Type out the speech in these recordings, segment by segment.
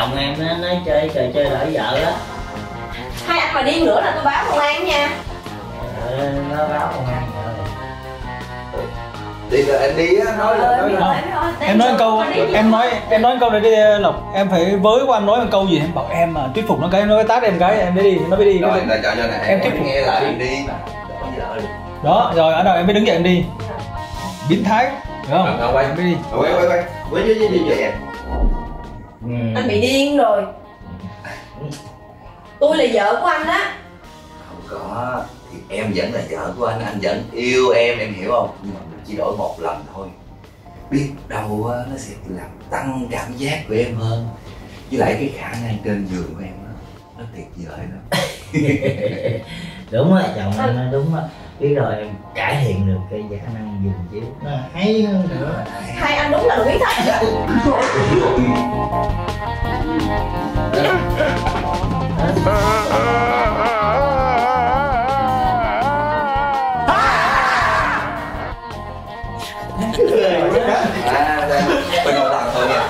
chồng em nó nói chơi chơi chơi đợi vợ á hai anh mà điên nữa là tôi báo công an nha. Ờ, nó báo công an rồi. Đi rồi anh đi á nói là nói là em nói. Câu em nói em nói câu này đi lộc. Em phải với qua em nói một câu gì em bảo em mà thuyết phục nó cái nó cái tát em cái em đi đi nó mới đi. Rồi là cho Em thuyết phục. nghe lại đi mà. Đổi vợ đi. Đó rồi ở đâu em mới đứng dậy em đi. Biến thái hiểu không? Ờ, quay. em mới đi. Quay quay quay quay ừ. anh bị điên rồi. Tôi là vợ của anh á. Không có thì em vẫn là vợ của anh anh vẫn yêu em em hiểu không? Nhưng mà mình chỉ đổi một lần thôi. Biết đâu á, nó sẽ làm tăng cảm giác của em hơn. Với lại cái khả năng trên giường của em á, nó tuyệt vời lắm. Đúng á chồng em nói đúng á. Biết rồi em cải thiện được cái khả năng dùng chiếu nó hay hơn nữa. Hai anh đúng là biến thật à đây bên đầu thôi nha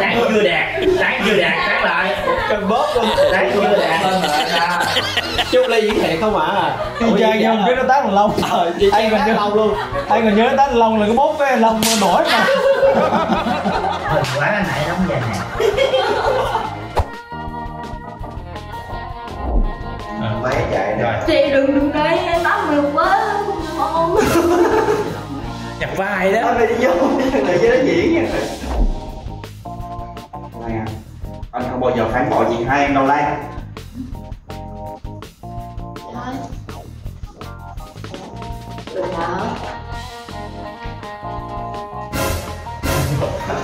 đáng chưa đạt đáng chưa đạt đáng lại cần bóp luôn đáng chưa đạt hơn rồi chúc ly diễn thiệt không ạ y chang nhau biết nó tán bằng lông ờ anh còn nhớ lòng luôn anh còn nhớ nó tát bằng lông là cái bóp cái lông nổi mà Thôi, anh hãy đóng dài nè máy chạy nè chị đừng đừng đây em tắm được quá nhập vai đó. Anh phải đi vô để cho nó diễn nha. Lan à anh không bao giờ phản bội chuyện hai em đâu Lan.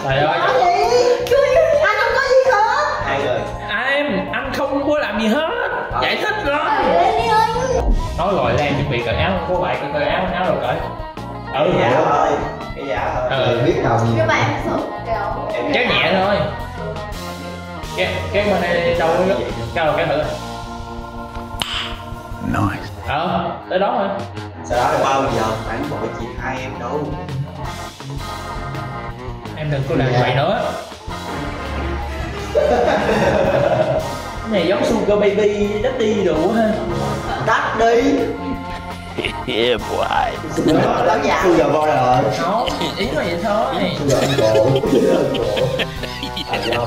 Trời ơi. Gì? Anh không có gì hết. Hai người. Em anh không có làm gì hết. Giải thích rồi lên đi ơi. Nói rồi lan chuẩn bị cởi áo có bạn cởi áo áo rồi cởi ừ. Cái giả thôi. Cái giả thôi. Ừ. biết đâu. Các bạn sợ kẹo kéo nhẹ thôi. Kéo kéo bên đây đâu kéo rồi kéo thử nice. Ờ tới đó rồi sau đó là bao giờ? Phản bội chuyện hai em đâu. Em đừng có làm vậy nữa. Cái này giống sugar baby daddy đủ ha. Đắt đi Yeah, boy. lão già bây giờ voi rồi nó ý là vậy thôi. Bây giờ anh bộ